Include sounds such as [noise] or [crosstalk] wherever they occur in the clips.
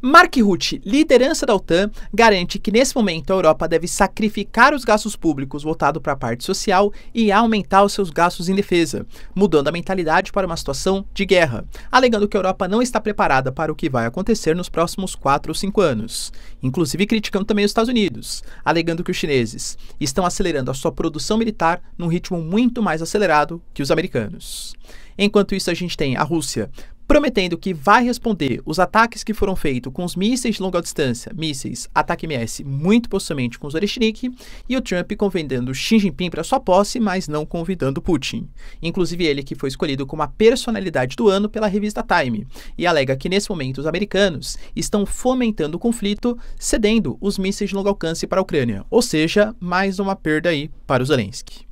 Mark Rutte, liderança da OTAN, garante que nesse momento a Europa deve sacrificar os gastos públicos voltados para a parte social e aumentar os seus gastos em defesa, mudando a mentalidade para uma situação de guerra, alegando que a Europa não está preparada para o que vai acontecer nos próximos 4 ou 5 anos. Inclusive criticando também os Estados Unidos, alegando que os chineses estão acelerando a sua produção militar num ritmo muito mais acelerado que os americanos. Enquanto isso, a gente tem a Rússia prometendo que vai responder os ataques que foram feitos com os mísseis de longa distância, mísseis ataque MS, muito possivelmente com os Oreshnik, e o Trump convidando Xi Jinping para sua posse, mas não convidando Putin. Inclusive ele que foi escolhido como a personalidade do ano pela revista Time, e alega que nesse momento os americanos estão fomentando o conflito, cedendo os mísseis de longo alcance para a Ucrânia, ou seja, mais uma perda aí para os Zelensky.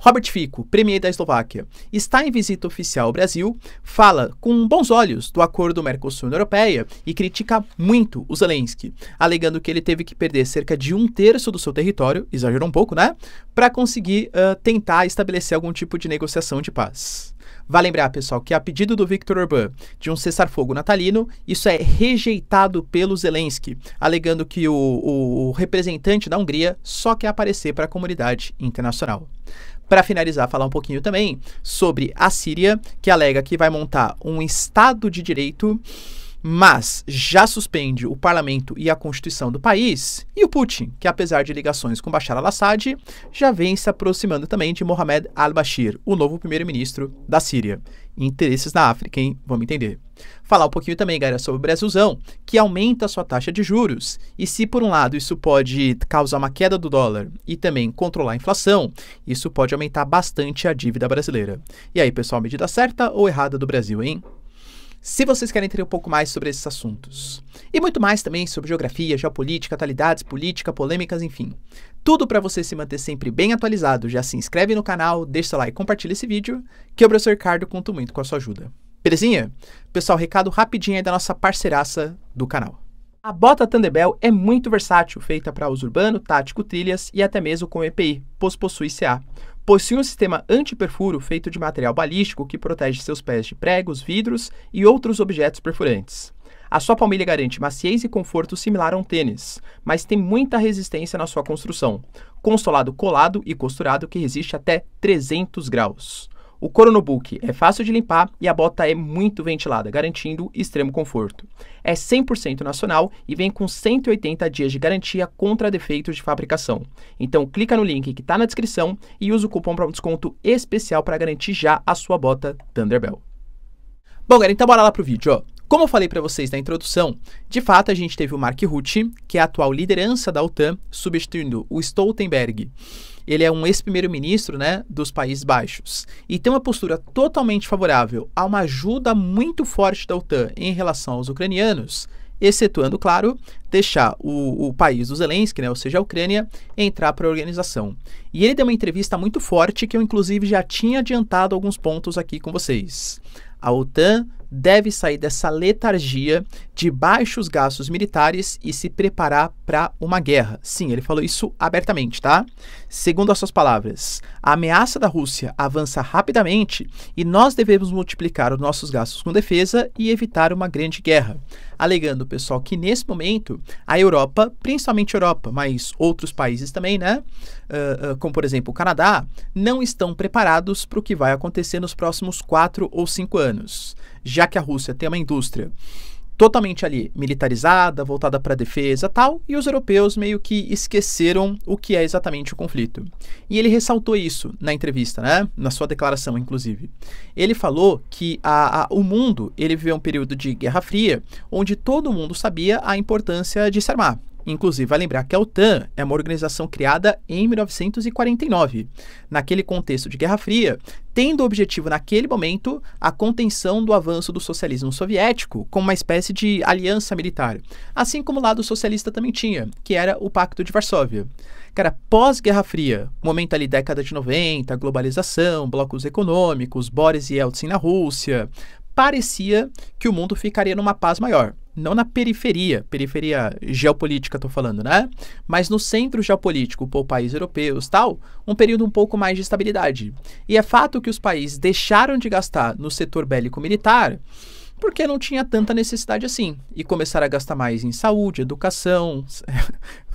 Robert Fico, premier da Eslováquia, está em visita oficial ao Brasil, fala com bons olhos do acordo Mercosul-União Europeia e critica muito o Zelensky, alegando que ele teve que perder cerca de um terço do seu território, exagerou um pouco, né? Para conseguir uh, tentar estabelecer algum tipo de negociação de paz. Vale lembrar, pessoal, que a pedido do Viktor Orbán de um cessar-fogo natalino, isso é rejeitado pelo Zelensky, alegando que o, o, o representante da Hungria só quer aparecer para a comunidade internacional. Para finalizar, falar um pouquinho também sobre a Síria, que alega que vai montar um Estado de Direito, mas já suspende o parlamento e a constituição do país, e o Putin, que apesar de ligações com Bashar al-Assad, já vem se aproximando também de Mohamed al-Bashir, o novo primeiro-ministro da Síria. Interesses na África, hein? Vamos entender. Falar um pouquinho também, galera, sobre o Brasilzão, que aumenta a sua taxa de juros, e se por um lado isso pode causar uma queda do dólar e também controlar a inflação, isso pode aumentar bastante a dívida brasileira. E aí, pessoal, medida certa ou errada do Brasil, hein? Se vocês querem entender um pouco mais sobre esses assuntos. E muito mais também sobre geografia, geopolítica, atualidades, política, polêmicas, enfim. Tudo para você se manter sempre bem atualizado. Já se inscreve no canal, deixa seu like compartilha esse vídeo, que o professor Ricardo conto muito com a sua ajuda. Belezinha? Pessoal, recado rapidinho aí da nossa parceiraça do canal. A bota Thunderbell é muito versátil, feita para uso urbano, tático, trilhas e até mesmo com EPI, pois possui CA. Possui um sistema anti-perfuro feito de material balístico que protege seus pés de pregos, vidros e outros objetos perfurantes. A sua palmilha garante maciez e conforto similar a um tênis, mas tem muita resistência na sua construção, com solado colado e costurado que resiste até 300 graus. O Coronobook é fácil de limpar e a bota é muito ventilada, garantindo extremo conforto. É 100% nacional e vem com 180 dias de garantia contra defeitos de fabricação. Então clica no link que está na descrição e usa o cupom para um desconto especial para garantir já a sua bota Thunderbell. Bom, galera, então bora lá pro vídeo, ó. Como eu falei para vocês na introdução, de fato a gente teve o Mark Rutte, que é a atual liderança da OTAN, substituindo o Stoltenberg ele é um ex-primeiro-ministro né, dos Países Baixos e tem uma postura totalmente favorável a uma ajuda muito forte da OTAN em relação aos ucranianos, excetuando, claro, deixar o, o país do Zelensky, né, ou seja, a Ucrânia, entrar para a organização. E ele deu uma entrevista muito forte que eu, inclusive, já tinha adiantado alguns pontos aqui com vocês. A OTAN deve sair dessa letargia de baixos gastos militares e se preparar para uma guerra. Sim, ele falou isso abertamente, tá? Segundo as suas palavras, a ameaça da Rússia avança rapidamente e nós devemos multiplicar os nossos gastos com defesa e evitar uma grande guerra. Alegando, pessoal, que nesse momento a Europa, principalmente a Europa, mas outros países também, né? Uh, uh, como por exemplo o Canadá, não estão preparados para o que vai acontecer nos próximos quatro ou cinco anos já que a Rússia tem uma indústria totalmente ali militarizada, voltada para a defesa tal, e os europeus meio que esqueceram o que é exatamente o conflito. E ele ressaltou isso na entrevista, né? Na sua declaração, inclusive. Ele falou que a, a, o mundo ele viveu um período de Guerra Fria, onde todo mundo sabia a importância de se armar. Inclusive, vai lembrar que a OTAN é uma organização criada em 1949, naquele contexto de Guerra Fria, tendo o objetivo naquele momento a contenção do avanço do socialismo soviético como uma espécie de aliança militar, assim como o lado socialista também tinha, que era o Pacto de Varsóvia. Cara, pós-Guerra Fria, momento ali década de 90, globalização, blocos econômicos, Boris Yeltsin na Rússia, parecia que o mundo ficaria numa paz maior não na periferia, periferia geopolítica estou falando, né? Mas no centro geopolítico, por países europeus tal, um período um pouco mais de estabilidade. E é fato que os países deixaram de gastar no setor bélico militar porque não tinha tanta necessidade assim. E começaram a gastar mais em saúde, educação.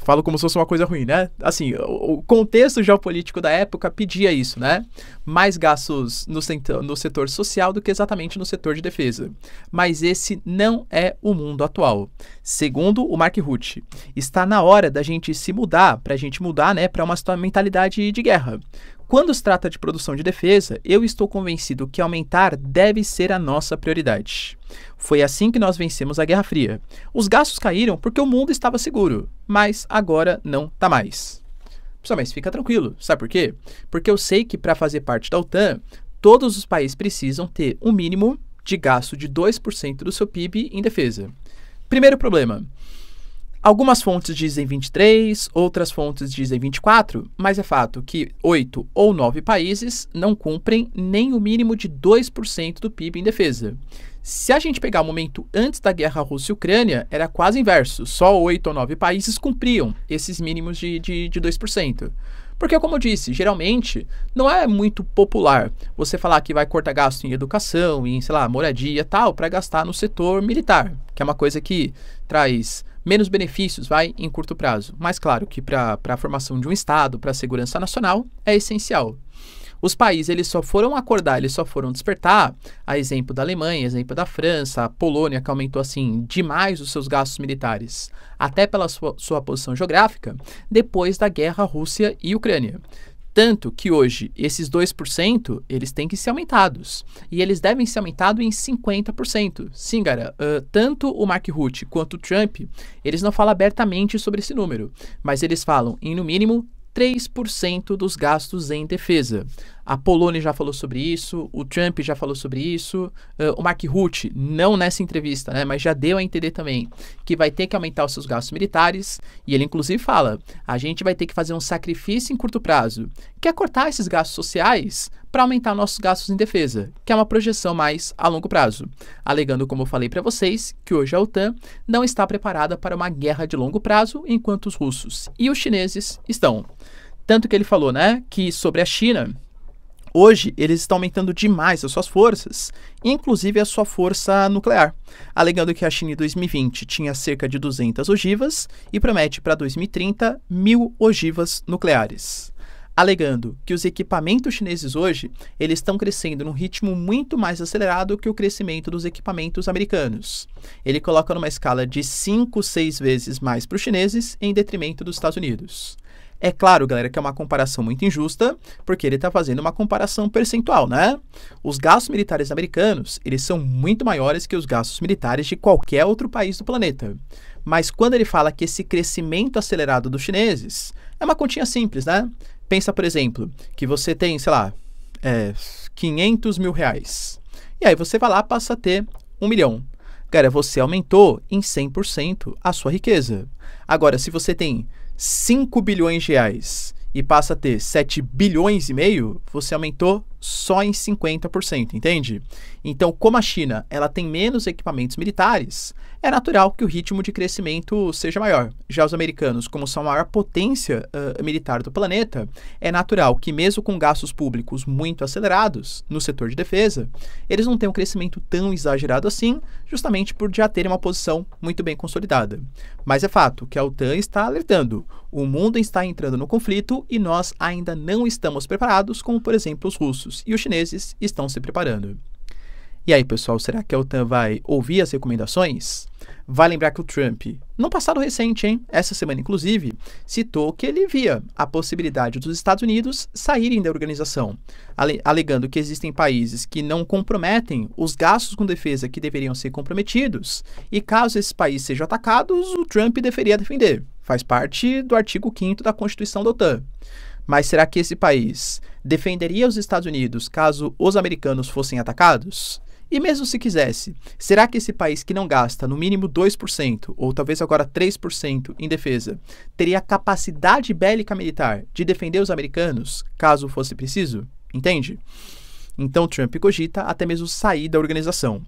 Falo como se fosse uma coisa ruim, né? Assim, o, contexto geopolítico da época pedia isso, né? Mais gastos no, no setor social do que exatamente no setor de defesa. Mas esse não é o mundo atual. Segundo o Mark Rutte, está na hora da gente se mudar, para a gente mudar, né, para uma mentalidade de guerra. Quando se trata de produção de defesa, eu estou convencido que aumentar deve ser a nossa prioridade. Foi assim que nós vencemos a Guerra Fria. Os gastos caíram porque o mundo estava seguro, mas agora não está mais. Pessoal, mas fica tranquilo. Sabe por quê? Porque eu sei que para fazer parte da OTAN, todos os países precisam ter um mínimo de gasto de 2% do seu PIB em defesa. Primeiro problema: Algumas fontes dizem 23, outras fontes dizem 24, mas é fato que 8 ou 9 países não cumprem nem o mínimo de 2% do PIB em defesa. Se a gente pegar o momento antes da guerra Rússia e Ucrânia, era quase inverso. Só 8 ou 9 países cumpriam esses mínimos de, de, de 2%. Porque, como eu disse, geralmente não é muito popular você falar que vai cortar gasto em educação, em, sei lá, moradia e tal, para gastar no setor militar, que é uma coisa que traz menos benefícios, vai, em curto prazo. Mas claro que para a formação de um Estado, para a segurança nacional, é essencial. Os países eles só foram acordar, eles só foram despertar, a exemplo da Alemanha, exemplo da França, a Polônia, que aumentou assim demais os seus gastos militares, até pela sua, sua posição geográfica, depois da guerra Rússia e Ucrânia. Tanto que hoje esses 2% eles têm que ser aumentados. E eles devem ser aumentados em 50%. Sim, cara, uh, tanto o Mark Rutte quanto o Trump, eles não falam abertamente sobre esse número, mas eles falam em no mínimo 3% dos gastos em defesa. A Polônia já falou sobre isso, o Trump já falou sobre isso, uh, o Mark Rutte, não nessa entrevista, né, mas já deu a entender também que vai ter que aumentar os seus gastos militares, e ele inclusive fala: a gente vai ter que fazer um sacrifício em curto prazo, que é cortar esses gastos sociais para aumentar nossos gastos em defesa, que é uma projeção mais a longo prazo, alegando, como eu falei para vocês, que hoje a OTAN não está preparada para uma guerra de longo prazo, enquanto os russos e os chineses estão. Tanto que ele falou, né, que sobre a China, Hoje, eles estão aumentando demais as suas forças, inclusive a sua força nuclear, alegando que a China em 2020 tinha cerca de 200 ogivas e promete para 2030 mil ogivas nucleares. Alegando que os equipamentos chineses hoje eles estão crescendo num ritmo muito mais acelerado que o crescimento dos equipamentos americanos. Ele coloca numa escala de 5, 6 vezes mais para os chineses em detrimento dos Estados Unidos. É claro, galera, que é uma comparação muito injusta, porque ele está fazendo uma comparação percentual, né? Os gastos militares americanos, eles são muito maiores que os gastos militares de qualquer outro país do planeta. Mas quando ele fala que esse crescimento acelerado dos chineses, é uma continha simples, né? Pensa, por exemplo, que você tem, sei lá, é, 500 mil reais. E aí você vai lá passa a ter um milhão. Cara, você aumentou em 100% a sua riqueza. Agora, se você tem 5 bilhões de reais e passa a ter 7 bilhões e meio, você aumentou só em 50%, entende? Então, como a China ela tem menos equipamentos militares, é natural que o ritmo de crescimento seja maior. Já os americanos, como são a maior potência uh, militar do planeta, é natural que, mesmo com gastos públicos muito acelerados no setor de defesa, eles não tenham um crescimento tão exagerado assim, justamente por já terem uma posição muito bem consolidada. Mas é fato que a OTAN está alertando: o mundo está entrando no conflito e nós ainda não estamos preparados, como por exemplo os russos e os chineses estão se preparando. E aí, pessoal, será que a OTAN vai ouvir as recomendações? Vai lembrar que o Trump, no passado recente, hein, essa semana inclusive, citou que ele via a possibilidade dos Estados Unidos saírem da organização, alegando que existem países que não comprometem os gastos com defesa que deveriam ser comprometidos, e caso esses países sejam atacados, o Trump deveria defender. Faz parte do artigo 5 da Constituição da OTAN. Mas será que esse país defenderia os Estados Unidos caso os americanos fossem atacados? E mesmo se quisesse, será que esse país que não gasta no mínimo 2%, ou talvez agora 3% em defesa, teria capacidade bélica militar de defender os americanos caso fosse preciso? Entende? Então Trump cogita até mesmo sair da organização.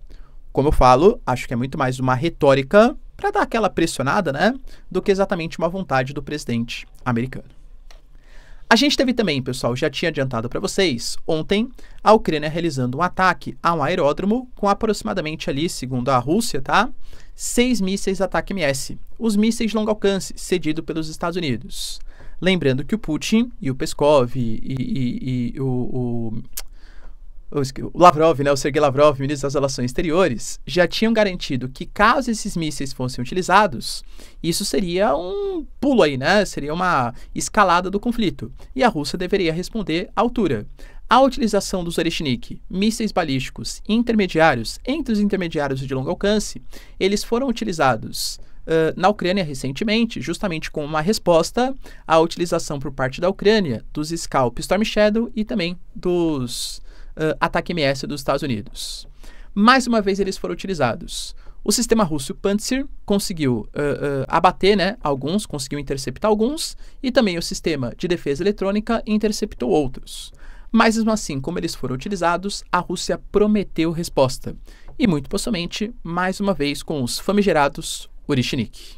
Como eu falo, acho que é muito mais uma retórica para dar aquela pressionada, né? Do que exatamente uma vontade do presidente americano. A gente teve também, pessoal, já tinha adiantado para vocês, ontem, a Ucrânia realizando um ataque a um aeródromo com aproximadamente ali, segundo a Rússia, tá? Seis mísseis ataque MS, os mísseis de longo alcance, cedido pelos Estados Unidos. Lembrando que o Putin e o Peskov e, e, e o, o o Lavrov, né, o Sergei Lavrov, ministro das Relações Exteriores, já tinham garantido que caso esses mísseis fossem utilizados, isso seria um pulo aí, né? Seria uma escalada do conflito. E a Rússia deveria responder à altura. A utilização dos Oreshnik, mísseis balísticos intermediários, entre os intermediários de longo alcance, eles foram utilizados Uh, na Ucrânia recentemente, justamente como uma resposta à utilização por parte da Ucrânia dos Scalp Storm Shadow e também dos uh, ataque MS dos Estados Unidos. Mais uma vez eles foram utilizados. O sistema russo Pantsir conseguiu uh, uh, abater né, alguns, conseguiu interceptar alguns, e também o sistema de defesa eletrônica interceptou outros. Mas mesmo assim, como eles foram utilizados, a Rússia prometeu resposta. E muito possivelmente, mais uma vez, com os famigerados Orishnik.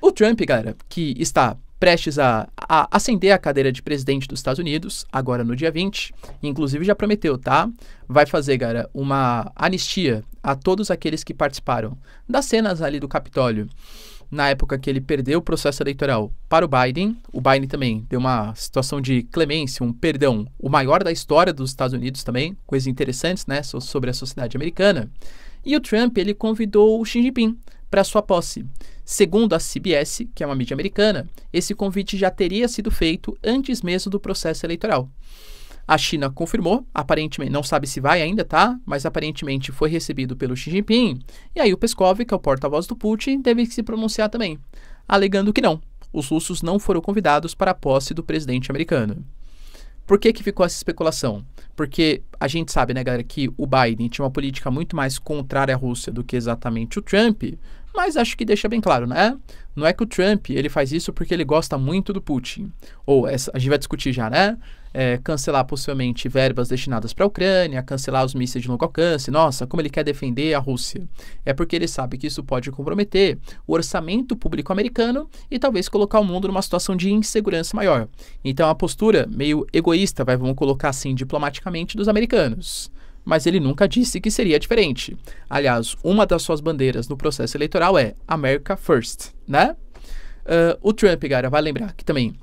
O Trump, galera, que está prestes a, a a cadeira de presidente dos Estados Unidos, agora no dia 20, inclusive já prometeu, tá? Vai fazer, cara, uma anistia a todos aqueles que participaram das cenas ali do Capitólio na época que ele perdeu o processo eleitoral para o Biden. O Biden também deu uma situação de clemência, um perdão, o maior da história dos Estados Unidos também, coisas interessantes, né, sobre a sociedade americana. E o Trump, ele convidou o Xi Jinping para sua posse. Segundo a CBS, que é uma mídia americana, esse convite já teria sido feito antes mesmo do processo eleitoral. A China confirmou, aparentemente, não sabe se vai ainda, tá? Mas aparentemente foi recebido pelo Xi Jinping. E aí o Peskov, que é o porta-voz do Putin, teve que se pronunciar também, alegando que não. Os russos não foram convidados para a posse do presidente americano. Por que, que ficou essa especulação? Porque a gente sabe, né, galera, que o Biden tinha uma política muito mais contrária à Rússia do que exatamente o Trump, mas acho que deixa bem claro, né? Não é que o Trump ele faz isso porque ele gosta muito do Putin. Ou essa, a gente vai discutir já, né? É, cancelar possivelmente verbas destinadas para a Ucrânia, cancelar os mísseis de longo alcance. Nossa, como ele quer defender a Rússia. É porque ele sabe que isso pode comprometer o orçamento público americano e talvez colocar o mundo numa situação de insegurança maior. Então, a postura meio egoísta, vai, vamos colocar assim diplomaticamente, dos americanos mas ele nunca disse que seria diferente. Aliás, uma das suas bandeiras no processo eleitoral é America First, né? Uh, o Trump, cara, vai lembrar que também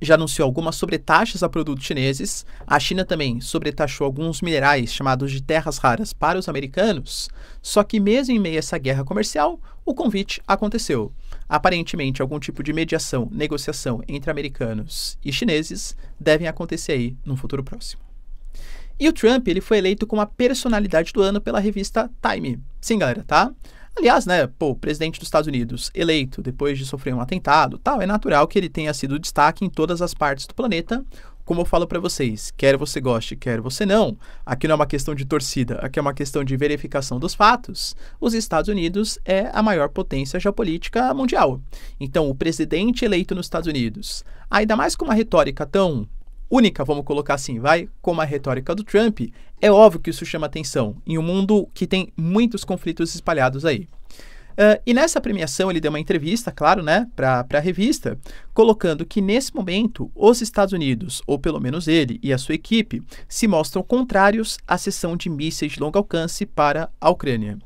já anunciou algumas sobretaxas a produtos chineses. A China também sobretaxou alguns minerais chamados de terras raras para os americanos. Só que, mesmo em meio a essa guerra comercial, o convite aconteceu. Aparentemente, algum tipo de mediação, negociação entre americanos e chineses devem acontecer aí no futuro próximo. E o Trump, ele foi eleito como a personalidade do ano pela revista Time. Sim, galera, tá? Aliás, né, pô, presidente dos Estados Unidos eleito depois de sofrer um atentado, tal, é natural que ele tenha sido destaque em todas as partes do planeta. Como eu falo para vocês, quer você goste, quer você não, aqui não é uma questão de torcida, aqui é uma questão de verificação dos fatos. Os Estados Unidos é a maior potência geopolítica mundial. Então, o presidente eleito nos Estados Unidos, ainda mais com uma retórica tão única, vamos colocar assim, vai, como a retórica do Trump, é óbvio que isso chama atenção em um mundo que tem muitos conflitos espalhados aí. Uh, e nessa premiação ele deu uma entrevista, claro, né, para a revista, colocando que nesse momento os Estados Unidos, ou pelo menos ele e a sua equipe, se mostram contrários à cessão de mísseis de longo alcance para a Ucrânia.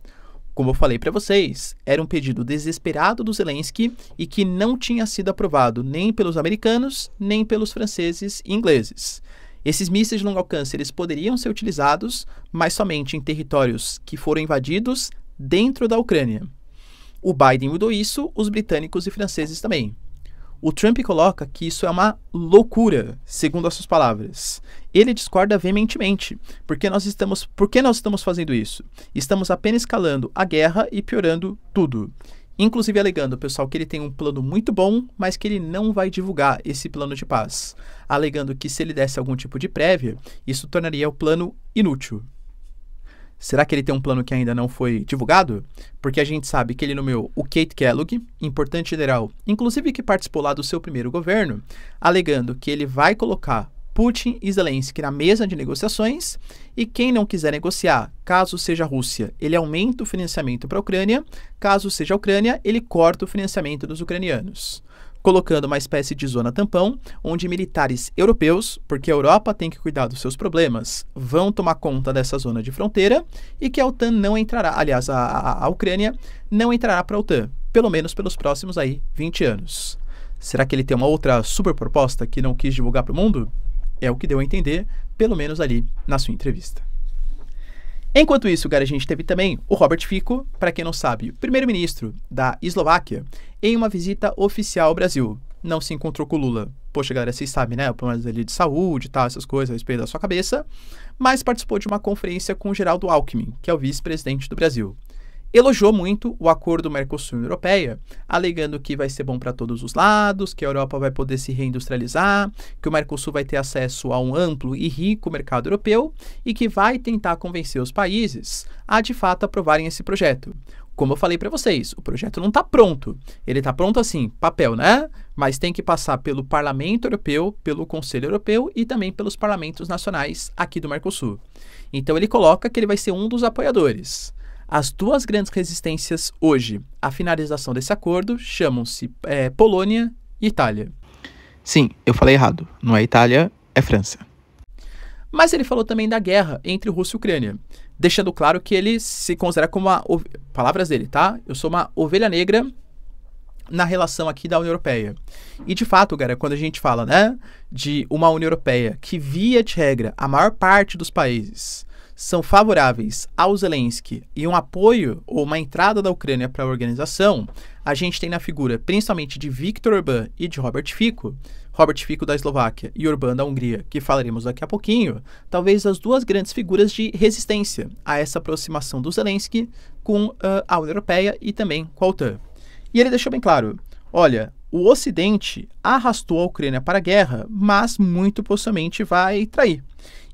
Como eu falei para vocês, era um pedido desesperado do Zelensky e que não tinha sido aprovado nem pelos americanos, nem pelos franceses e ingleses. Esses mísseis de longo alcance eles poderiam ser utilizados, mas somente em territórios que foram invadidos dentro da Ucrânia. O Biden mudou isso, os britânicos e franceses também. O Trump coloca que isso é uma loucura, segundo as suas palavras. Ele discorda veementemente, porque nós estamos, por que nós estamos fazendo isso? Estamos apenas escalando a guerra e piorando tudo. Inclusive alegando, pessoal, que ele tem um plano muito bom, mas que ele não vai divulgar esse plano de paz. Alegando que se ele desse algum tipo de prévia, isso tornaria o plano inútil. Será que ele tem um plano que ainda não foi divulgado? Porque a gente sabe que ele nomeou o Kate Kellogg, importante general, inclusive que participou lá do seu primeiro governo, alegando que ele vai colocar Putin e Zelensky na mesa de negociações e quem não quiser negociar, caso seja a Rússia, ele aumenta o financiamento para a Ucrânia, caso seja a Ucrânia, ele corta o financiamento dos ucranianos. Colocando uma espécie de zona tampão, onde militares europeus, porque a Europa tem que cuidar dos seus problemas, vão tomar conta dessa zona de fronteira e que a OTAN não entrará, aliás, a, a, a Ucrânia não entrará para a OTAN, pelo menos pelos próximos aí 20 anos. Será que ele tem uma outra super proposta que não quis divulgar para o mundo? É o que deu a entender, pelo menos ali na sua entrevista. Enquanto isso, cara, a gente teve também o Robert Fico, para quem não sabe, primeiro-ministro da Eslováquia, em uma visita oficial ao Brasil. Não se encontrou com o Lula. Poxa, galera, vocês sabem, né? O problema dele de saúde e tal, essas coisas a respeito da sua cabeça. Mas participou de uma conferência com o Geraldo Alckmin, que é o vice-presidente do Brasil elogiou muito o acordo Mercosul-União Europeia, alegando que vai ser bom para todos os lados, que a Europa vai poder se reindustrializar, que o Mercosul vai ter acesso a um amplo e rico mercado europeu e que vai tentar convencer os países a de fato aprovarem esse projeto. Como eu falei para vocês, o projeto não está pronto. Ele está pronto assim, papel, né? Mas tem que passar pelo Parlamento Europeu, pelo Conselho Europeu e também pelos parlamentos nacionais aqui do Mercosul. Então ele coloca que ele vai ser um dos apoiadores. As duas grandes resistências hoje à finalização desse acordo chamam-se é, Polônia e Itália. Sim, eu falei errado. Não é Itália, é França. Mas ele falou também da guerra entre Rússia e Ucrânia, deixando claro que ele se considera como uma. Palavras dele, tá? Eu sou uma ovelha negra na relação aqui da União Europeia. E de fato, cara, quando a gente fala, né, de uma União Europeia que via de regra a maior parte dos países são favoráveis ao Zelensky e um apoio ou uma entrada da Ucrânia para a organização, a gente tem na figura principalmente de Viktor Orbán e de Robert Fico, Robert Fico da Eslováquia e Orbán da Hungria, que falaremos daqui a pouquinho, talvez as duas grandes figuras de resistência a essa aproximação do Zelensky com uh, a União Europeia e também com a OTAN. E ele deixou bem claro: olha, o Ocidente arrastou a Ucrânia para a guerra, mas muito possivelmente vai trair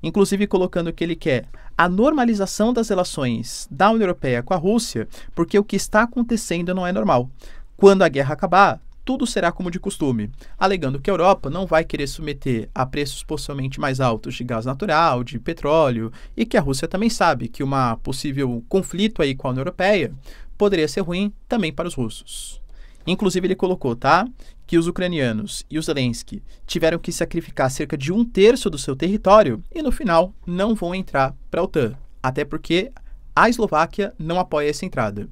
inclusive colocando que ele quer a normalização das relações da União Europeia com a Rússia, porque o que está acontecendo não é normal. Quando a guerra acabar, tudo será como de costume, alegando que a Europa não vai querer submeter a preços possivelmente mais altos de gás natural, de petróleo, e que a Rússia também sabe que uma possível conflito aí com a União Europeia poderia ser ruim também para os russos. Inclusive ele colocou, tá? Que os ucranianos e os Zelensky tiveram que sacrificar cerca de um terço do seu território e no final não vão entrar para a OTAN, até porque a Eslováquia não apoia essa entrada.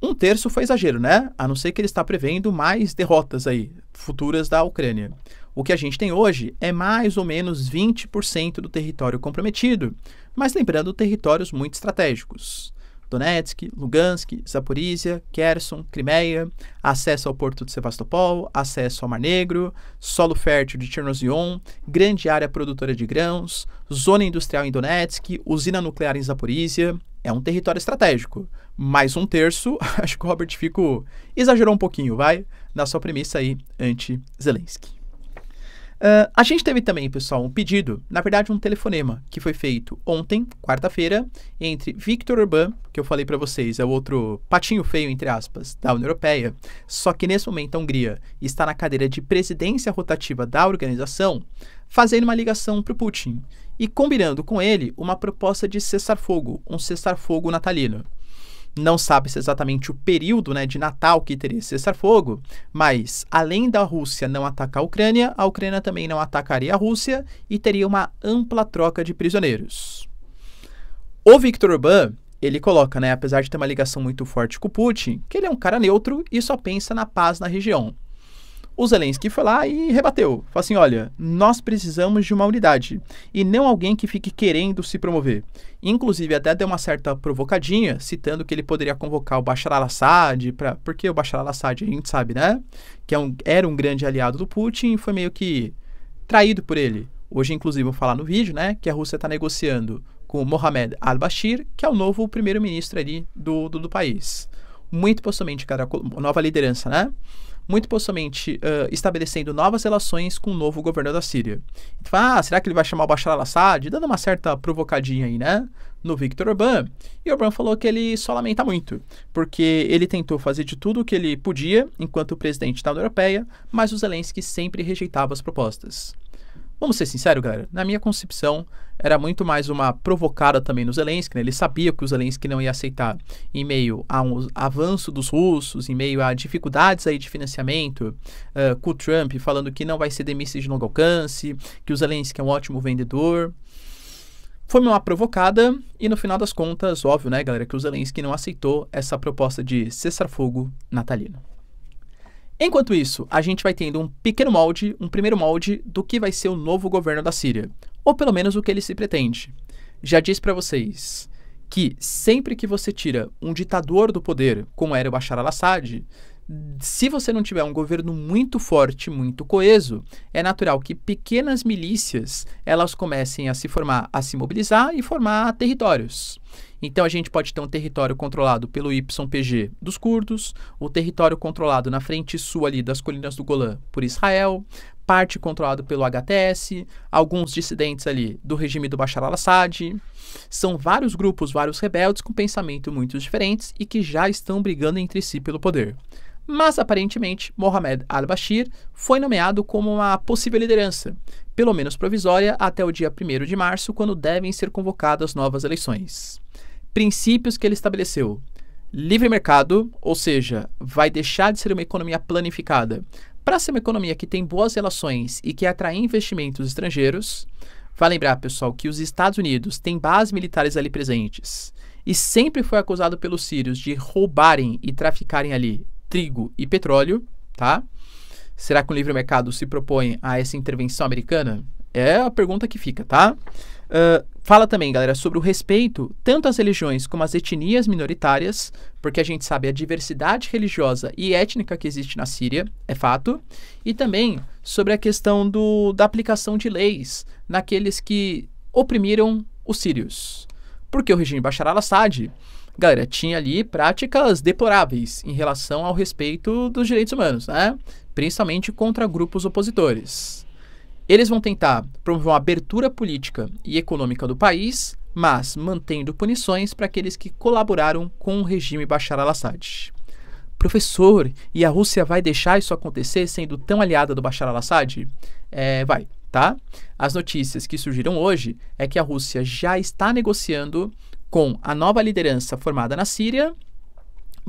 Um terço foi exagero, né? A não ser que ele está prevendo mais derrotas aí, futuras da Ucrânia. O que a gente tem hoje é mais ou menos 20% do território comprometido, mas lembrando territórios muito estratégicos. Donetsk, Lugansk, Zaporizhia, Kherson, Crimeia, acesso ao porto de Sevastopol, acesso ao Mar Negro, solo fértil de Chernozion, grande área produtora de grãos, zona industrial em Donetsk, usina nuclear em Zaporizhia. É um território estratégico. Mais um terço, [laughs] acho que o Robert Fico exagerou um pouquinho, vai, na sua premissa aí anti-Zelensky. Uh, a gente teve também, pessoal, um pedido, na verdade um telefonema, que foi feito ontem, quarta-feira, entre Victor Orbán, que eu falei para vocês, é o outro patinho feio, entre aspas, da União Europeia, só que nesse momento a Hungria está na cadeira de presidência rotativa da organização, fazendo uma ligação para o Putin e combinando com ele uma proposta de cessar-fogo, um cessar-fogo natalino. Não sabe-se exatamente o período né, de Natal que teria esse cessar-fogo, mas além da Rússia não atacar a Ucrânia, a Ucrânia também não atacaria a Rússia e teria uma ampla troca de prisioneiros. O Viktor Orbán, ele coloca, né, apesar de ter uma ligação muito forte com o Putin, que ele é um cara neutro e só pensa na paz na região. O Zelensky foi lá e rebateu. Falou assim: olha, nós precisamos de uma unidade e não alguém que fique querendo se promover. Inclusive, até deu uma certa provocadinha, citando que ele poderia convocar o Bashar al-Assad, pra... porque o Bashar al-Assad, a gente sabe, né? Que é um, era um grande aliado do Putin e foi meio que traído por ele. Hoje, inclusive, vou falar no vídeo, né? Que a Rússia está negociando com Mohamed al-Bashir, que é o novo primeiro-ministro ali do, do, do país. Muito possivelmente, cara, nova liderança, né? Muito possivelmente uh, estabelecendo novas relações com o novo governo da Síria. Então, ah, será que ele vai chamar o Bashar al-Assad? Dando uma certa provocadinha aí, né? No Victor Orbán. E Orbán falou que ele só lamenta muito, porque ele tentou fazer de tudo o que ele podia enquanto presidente da União Europeia, mas o Zelensky sempre rejeitava as propostas. Vamos ser sinceros, galera. Na minha concepção, era muito mais uma provocada também no Zelensky. Né? Ele sabia que o Zelensky não ia aceitar em meio a um avanço dos russos, em meio a dificuldades aí de financiamento, uh, com o Trump falando que não vai ser mísseis de longo alcance, que o Zelensky é um ótimo vendedor. Foi uma provocada e no final das contas, óbvio, né, galera, que o Zelensky não aceitou essa proposta de cessar-fogo natalino. Enquanto isso, a gente vai tendo um pequeno molde, um primeiro molde do que vai ser o novo governo da Síria, ou pelo menos o que ele se pretende. Já disse para vocês que sempre que você tira um ditador do poder, como era o Bashar al-Assad, se você não tiver um governo muito forte, muito coeso, é natural que pequenas milícias elas comecem a se formar, a se mobilizar e formar territórios. Então a gente pode ter um território controlado pelo YPG dos curdos, o território controlado na frente sul ali das colinas do Golã por Israel, parte controlado pelo HTS, alguns dissidentes ali do regime do Bashar al-Assad. São vários grupos, vários rebeldes com pensamento muito diferentes e que já estão brigando entre si pelo poder mas aparentemente Mohamed al-Bashir foi nomeado como uma possível liderança, pelo menos provisória, até o dia 1 de março, quando devem ser convocadas novas eleições. Princípios que ele estabeleceu: livre mercado, ou seja, vai deixar de ser uma economia planificada para ser uma economia que tem boas relações e que atrai investimentos estrangeiros. Vai lembrar, pessoal, que os Estados Unidos têm bases militares ali presentes e sempre foi acusado pelos sírios de roubarem e traficarem ali trigo e petróleo, tá? Será que o livre mercado se propõe a essa intervenção americana? É a pergunta que fica, tá? Uh, fala também, galera, sobre o respeito tanto às religiões como às etnias minoritárias, porque a gente sabe a diversidade religiosa e étnica que existe na Síria, é fato, e também sobre a questão do, da aplicação de leis naqueles que oprimiram os sírios. Porque o regime Bashar al-Assad galera, tinha ali práticas deploráveis em relação ao respeito dos direitos humanos, né? Principalmente contra grupos opositores. Eles vão tentar promover uma abertura política e econômica do país, mas mantendo punições para aqueles que colaboraram com o regime Bashar al-Assad. Professor, e a Rússia vai deixar isso acontecer sendo tão aliada do Bashar al-Assad? É, vai, tá? As notícias que surgiram hoje é que a Rússia já está negociando com a nova liderança formada na Síria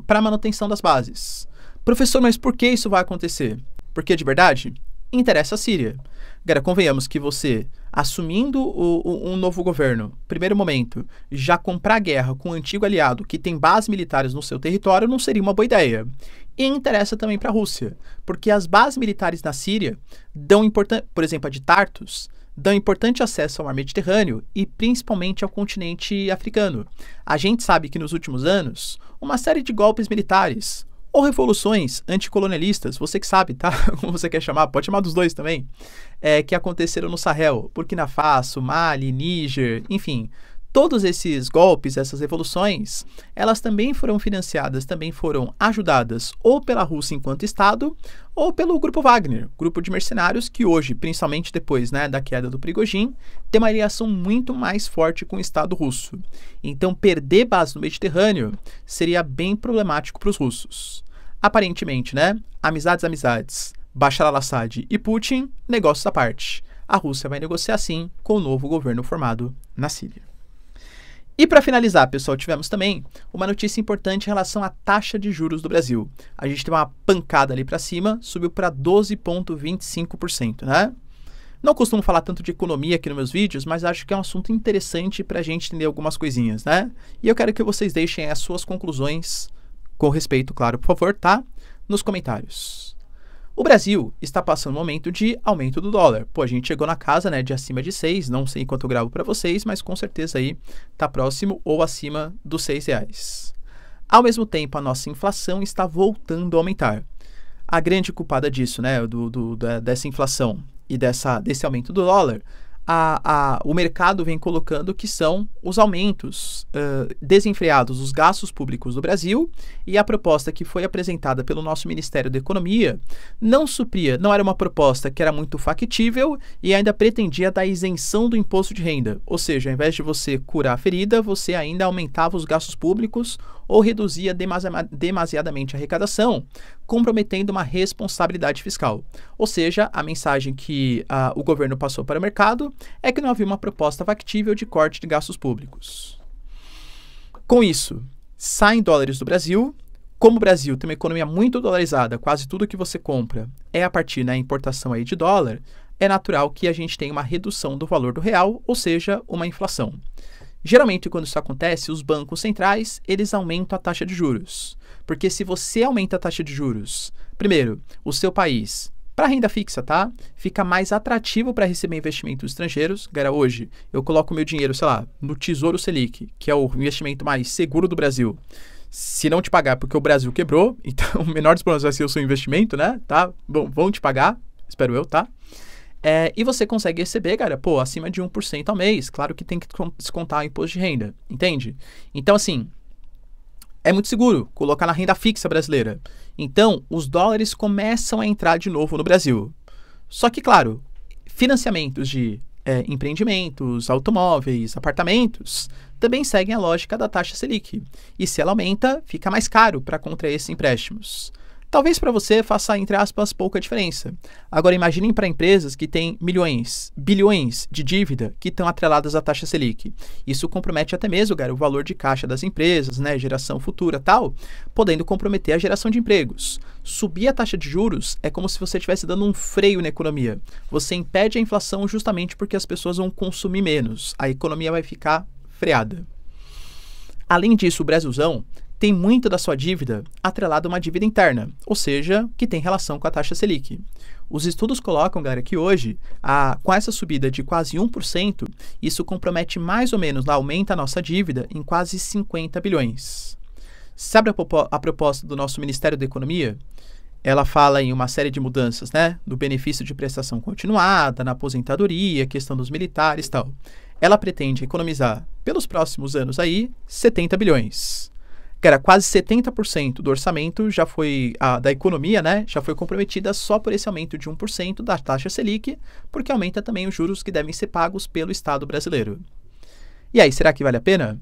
para manutenção das bases. Professor, mas por que isso vai acontecer? Porque de verdade interessa a Síria. Galera, convenhamos que você, assumindo o, o, um novo governo, primeiro momento, já comprar guerra com um antigo aliado que tem bases militares no seu território não seria uma boa ideia. E interessa também para a Rússia, porque as bases militares na Síria dão por exemplo, a de Tartus, dão importante acesso ao mar Mediterrâneo e principalmente ao continente africano. A gente sabe que nos últimos anos, uma série de golpes militares ou revoluções anticolonialistas, você que sabe, tá? [laughs] Como você quer chamar, pode chamar dos dois também, é, que aconteceram no Sahel, Burkina Faso, Mali, Níger, enfim, Todos esses golpes, essas revoluções, elas também foram financiadas, também foram ajudadas ou pela Rússia enquanto Estado ou pelo Grupo Wagner, grupo de mercenários que hoje, principalmente depois né, da queda do Prigozhin, tem uma ligação muito mais forte com o Estado russo. Então, perder base no Mediterrâneo seria bem problemático para os russos. Aparentemente, né? Amizades, amizades. Bashar al-Assad e Putin, negócios à parte. A Rússia vai negociar sim com o novo governo formado na Síria. E para finalizar, pessoal, tivemos também uma notícia importante em relação à taxa de juros do Brasil. A gente tem uma pancada ali para cima, subiu para 12,25%, né? Não costumo falar tanto de economia aqui nos meus vídeos, mas acho que é um assunto interessante para a gente entender algumas coisinhas, né? E eu quero que vocês deixem as suas conclusões com respeito, claro, por favor, tá? Nos comentários. O Brasil está passando um momento de aumento do dólar. Pô, a gente chegou na casa, né, de acima de 6, não sei quanto gravo para vocês, mas com certeza aí está próximo ou acima dos 6 reais. Ao mesmo tempo, a nossa inflação está voltando a aumentar. A grande culpada disso, né, do, do, da, dessa inflação e dessa, desse aumento do dólar, a, a, o mercado vem colocando que são os aumentos uh, desenfreados dos gastos públicos do Brasil e a proposta que foi apresentada pelo nosso Ministério da Economia não supria, não era uma proposta que era muito factível e ainda pretendia dar isenção do imposto de renda, ou seja, ao invés de você curar a ferida, você ainda aumentava os gastos públicos ou reduzia demasiadamente a arrecadação, comprometendo uma responsabilidade fiscal. Ou seja, a mensagem que uh, o governo passou para o mercado é que não havia uma proposta factível de corte de gastos públicos. Com isso, saem dólares do Brasil. Como o Brasil tem uma economia muito dolarizada, quase tudo que você compra é a partir da importação aí de dólar, é natural que a gente tenha uma redução do valor do real, ou seja, uma inflação. Geralmente, quando isso acontece, os bancos centrais eles aumentam a taxa de juros. Porque se você aumenta a taxa de juros, primeiro, o seu país, para renda fixa, tá? Fica mais atrativo para receber investimentos estrangeiros. Galera, hoje eu coloco meu dinheiro, sei lá, no Tesouro Selic, que é o investimento mais seguro do Brasil. Se não te pagar porque o Brasil quebrou, [laughs] então o menor dos problemas vai ser o seu investimento, né? Tá? Bom, vão te pagar, espero eu, tá? É, e você consegue receber, cara, pô, acima de 1% ao mês. Claro que tem que descontar o imposto de renda, entende? Então, assim, é muito seguro colocar na renda fixa brasileira. Então, os dólares começam a entrar de novo no Brasil. Só que, claro, financiamentos de é, empreendimentos, automóveis, apartamentos, também seguem a lógica da taxa Selic. E se ela aumenta, fica mais caro para contrair esses empréstimos. Talvez para você faça, entre aspas, pouca diferença. Agora imaginem para empresas que têm milhões, bilhões de dívida que estão atreladas à taxa Selic. Isso compromete até mesmo, cara, o valor de caixa das empresas, né, geração futura tal, podendo comprometer a geração de empregos. Subir a taxa de juros é como se você estivesse dando um freio na economia. Você impede a inflação justamente porque as pessoas vão consumir menos. A economia vai ficar freada. Além disso, o Brasilzão tem muita da sua dívida atrelada a uma dívida interna, ou seja, que tem relação com a taxa Selic. Os estudos colocam, galera, que hoje, a, com essa subida de quase 1%, isso compromete mais ou menos, lá aumenta a nossa dívida em quase 50 bilhões. Sabe a, a proposta do nosso Ministério da Economia? Ela fala em uma série de mudanças, né? Do benefício de prestação continuada, na aposentadoria, questão dos militares e tal. Ela pretende economizar, pelos próximos anos aí, 70 bilhões. Cara, quase 70% do orçamento já foi, a, da economia, né, já foi comprometida só por esse aumento de 1% da taxa Selic, porque aumenta também os juros que devem ser pagos pelo Estado brasileiro. E aí, será que vale a pena?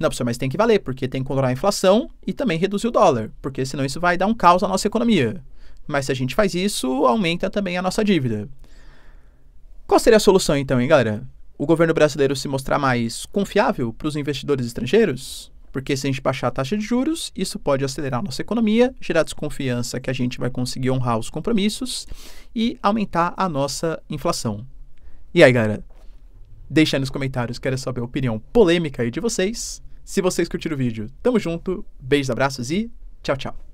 Não, professor, mas tem que valer, porque tem que controlar a inflação e também reduzir o dólar, porque senão isso vai dar um caos à nossa economia. Mas se a gente faz isso, aumenta também a nossa dívida. Qual seria a solução então, hein, galera? O governo brasileiro se mostrar mais confiável para os investidores estrangeiros? Porque se a gente baixar a taxa de juros, isso pode acelerar a nossa economia, gerar desconfiança que a gente vai conseguir honrar os compromissos e aumentar a nossa inflação. E aí, galera? Deixa aí nos comentários, quero saber a opinião polêmica aí de vocês. Se vocês curtiram o vídeo, tamo junto, beijos, abraços e tchau, tchau.